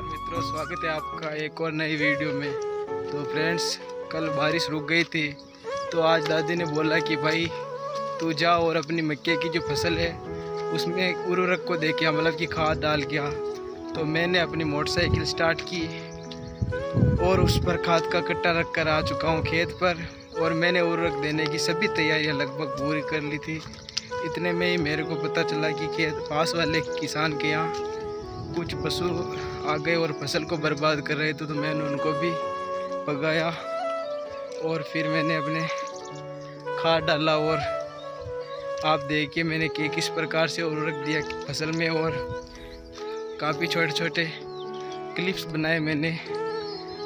मित्रों, स्वागत है आपका एक और नई वीडियो में। तो फ्रेंड्स, कल बारिश रुक गई थी तो आज दादी ने बोला कि भाई, तू जा और अपनी मक्के की जो फ़सल है, उसमें उर्वरक को दे के मतलब कि खाद डाल क्या तो मैंने अपनी मोटरसाइकिल स्टार्ट की और उस पर खाद का कट्टा रख कर आ चुका हूँ खेत पर और मैंने उर्वरक देने की सभी तैयारियाँ लगभग पूरी कर ली थी। इतने में ही मेरे को पता चला कि खेत पास वाले किसान के यहाँ कुछ पशु आ गए और फ़सल को बर्बाद कर रहे थे तो मैंने उनको भी पगाया और फिर मैंने अपने खाद डाला और आप देखिए मैंने किस प्रकार से उर्वरक दिया फ़सल में और काफ़ी छोटे छोटे क्लिप्स बनाए मैंने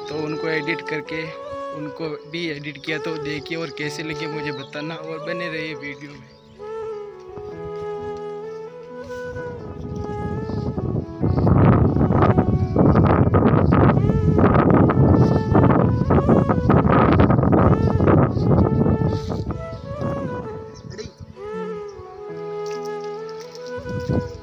तो उनको एडिट करके, उनको भी एडिट किया तो देखिए और कैसे लगे मुझे बताना और बने रहिए वीडियो में। पशु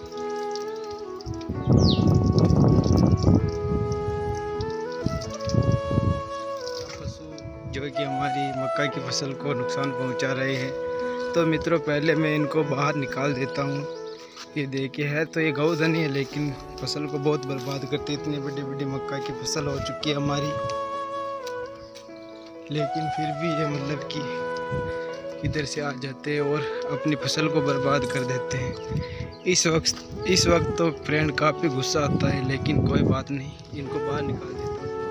कि हमारी मक्का की फ़सल को नुकसान पहुँचा रहे हैं। तो मित्रों, पहले मैं इनको बाहर निकाल देता हूँ। ये देखिए, है तो ये गौधन ही, लेकिन फ़सल को बहुत बर्बाद करती इतनी बड़ी बड़ी मक्का की फ़सल हो चुकी है हमारी। लेकिन फिर भी ये मतलब कि इधर से आ जाते हैं और अपनी फ़सल को बर्बाद कर देते हैं। इस वक्त इस वक्त तो फ्रेंड काफ़ी गुस्सा आता है, लेकिन कोई बात नहीं, इनको बाहर निकाल देता हूँ।